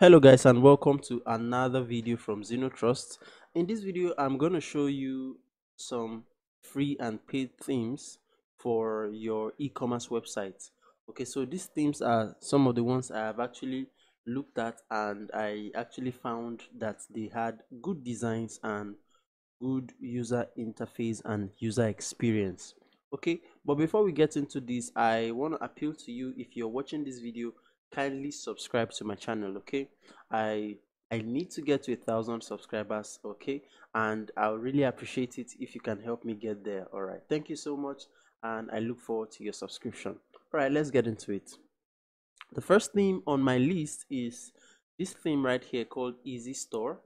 hello guys and welcome to another video from ZinoTrust in this video i'm going to show you some free and paid themes for your e-commerce website. Okay so these themes are some of the ones i have actually looked at and i actually found that they had good designs and good user interface and user experience. Okay but before we get into this i want to appeal to you if you're watching this video kindly subscribe to my channel okay? I i need to get to a thousand subscribers okay? And i'll really appreciate it if you can help me get there all right thank you so much and i look forward to your subscription. All right let's get into it. The first theme on my list is this theme right here called easy store.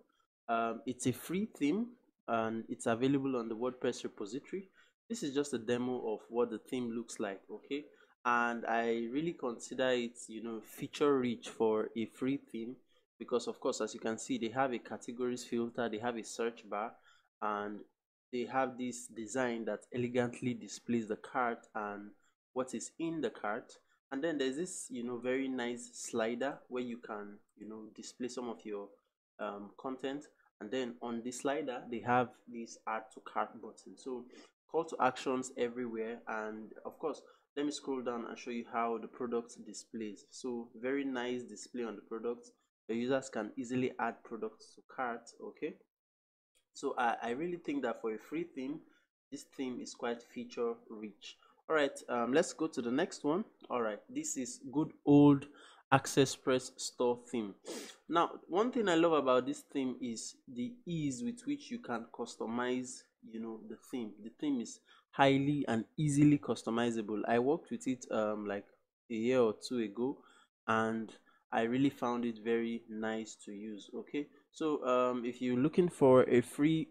Um, it's a free theme and it's available on the wordpress repository. This is just a demo of what the theme looks like okay and I really consider it, you know, feature rich for a free theme because, of course, as you can see, they have a categories filter, they have a search bar, and they have this design that elegantly displays the cart and what is in the cart. And then there's this, you know, very nice slider where you can, you know, display some of your um, content. And then on the slider, they have this add to cart button. So call to actions everywhere. And of course, let me scroll down and show you how the product displays. So very nice display on the product. The users can easily add products to cart okay? So I, I really think that for a free theme this theme is quite feature rich. All right um, let's go to the next one. All right this is good old accesspress store theme. Now one thing i love about this theme is the ease with which you can customize you know the theme. The theme is highly and easily customizable. I worked with it um, like a year or two ago and i really found it very nice to use okay? So um, if you're looking for a free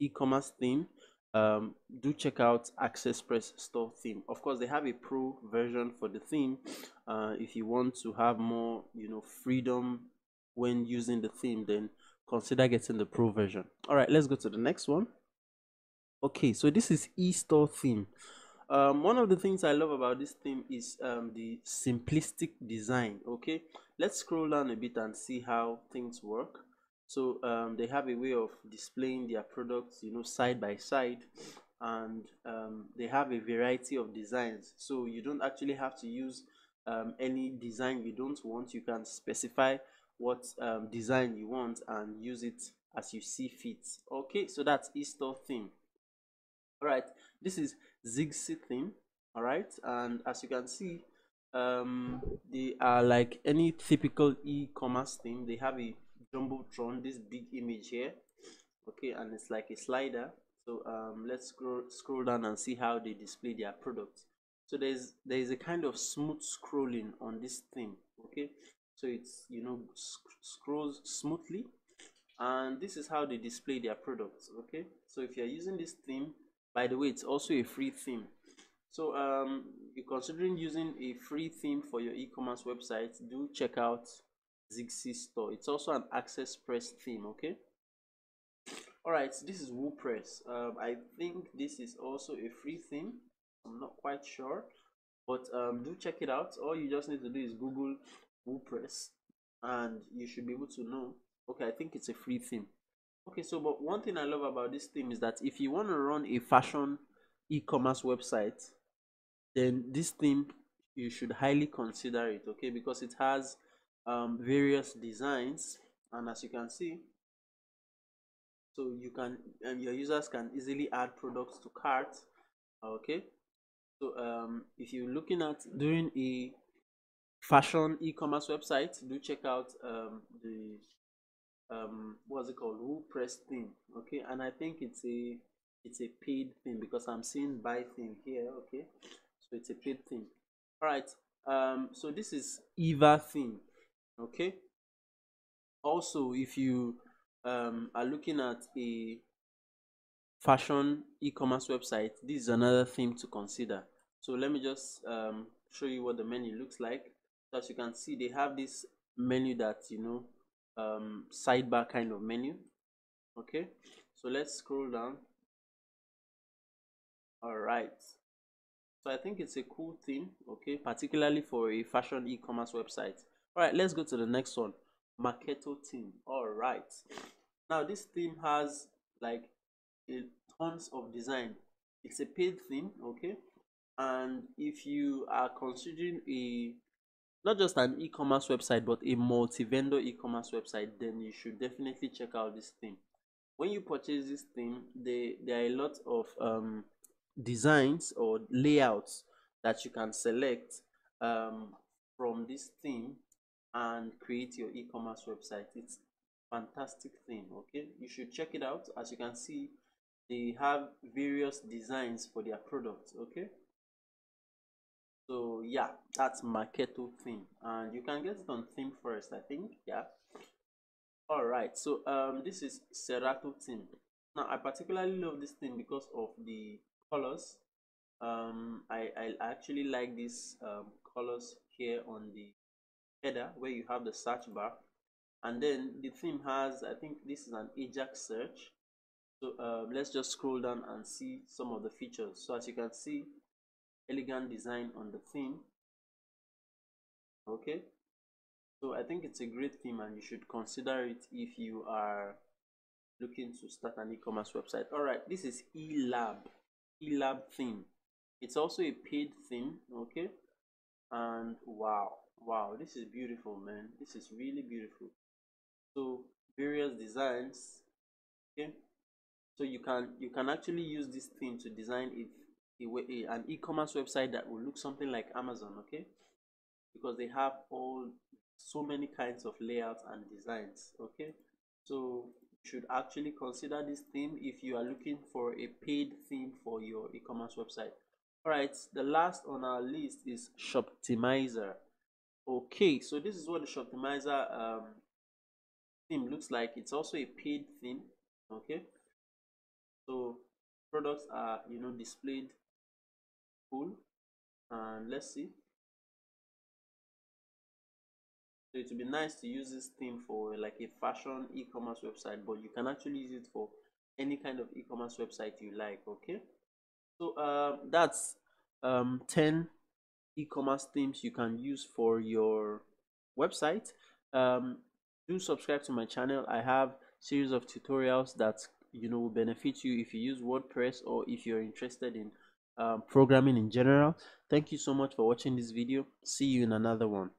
e-commerce theme um, do check out accesspress store theme. Of course they have a pro version for the theme uh, if you want to have more you know freedom when using the theme then consider getting the pro version. All right let's go to the next one okay so this is e-store theme. Um, one of the things i love about this theme is um, the simplistic design okay? Let's scroll down a bit and see how things work. So um, they have a way of displaying their products you know side by side and um, they have a variety of designs. So you don't actually have to use um, any design you don't want. You can specify what um, design you want and use it as you see fit. Okay so that's e-store theme all right this is Zigcy theme all right and as you can see um they are like any typical e-commerce theme. They have a jumbotron this big image here okay? And it's like a slider. So um let's scroll scroll down and see how they display their products. So there's there is a kind of smooth scrolling on this theme okay? So it's you know sc scrolls smoothly. And this is how they display their products okay? So if you're using this theme by the way it's also a free theme. So um you're considering using a free theme for your e-commerce website do check out Zigcy store. It's also an accesspress theme okay? All right this is WooPress um, i think this is also a free theme. I'm not quite sure but um, do check it out. All you just need to do is google WooPress and you should be able to know. Okay i think it's a free theme Okay, so but one thing I love about this theme is that if you want to run a fashion e-commerce website, then this theme you should highly consider it, okay, because it has um, various designs, and as you can see, so you can and your users can easily add products to cart, okay. So um, if you're looking at doing a fashion e-commerce website, do check out um, the um what's it called? WooPress thing okay? And I think it's a it's a paid thing because I'm seeing buy thing here okay? So it's a paid thing. All right um so this is Eva thing okay? Also if you um are looking at a fashion e-commerce website this is another thing to consider. So let me just um show you what the menu looks like. As you can see they have this menu that you know um, sidebar kind of menu okay so let's scroll down all right so i think it's a cool thing okay particularly for a fashion e-commerce website all right let's go to the next one Marketo theme. All right. Now this theme has like a tons of design. It's a paid theme, okay? And if you are considering a not just an e-commerce website but a multi-vendor e-commerce website, then you should definitely check out this theme. When you purchase this theme, they, there are a lot of um, designs or layouts that you can select um, from this theme and create your e-commerce website. It's fantastic thing okay? You should check it out. As you can see they have various designs for their products okay so yeah that's marketo theme. And you can get it on theme first i think yeah. All right so um this is Cerato theme. Now i particularly love this theme because of the colors. Um i i actually like these um colors here on the header where you have the search bar. And then the theme has i think this is an ajax search. So um, let's just scroll down and see some of the features. So as you can see elegant design on the theme. Okay? So i think it's a great theme and you should consider it if you are looking to start an e-commerce website. All right this is elab. Elab theme. It's also a paid theme okay? And wow wow this is beautiful man. This is really beautiful. So various designs okay? So you can you can actually use this theme to design a, an e-commerce website that will look something like amazon okay? Because they have all so many kinds of layouts and designs okay? So you should actually consider this theme if you are looking for a paid theme for your e-commerce website. All right the last on our list is shoptimizer. Okay so this is what the shoptimizer um, theme looks like. It's also a paid theme okay? So products are you know displayed and let's see. So it would be nice to use this theme for like a fashion e-commerce website but you can actually use it for any kind of e-commerce website you like okay? So um, that's um, 10 e-commerce themes you can use for your website. Um, do subscribe to my channel. I have series of tutorials that you know will benefit you if you use wordpress or if you're interested in um, programming in general. Thank you so much for watching this video. See you in another one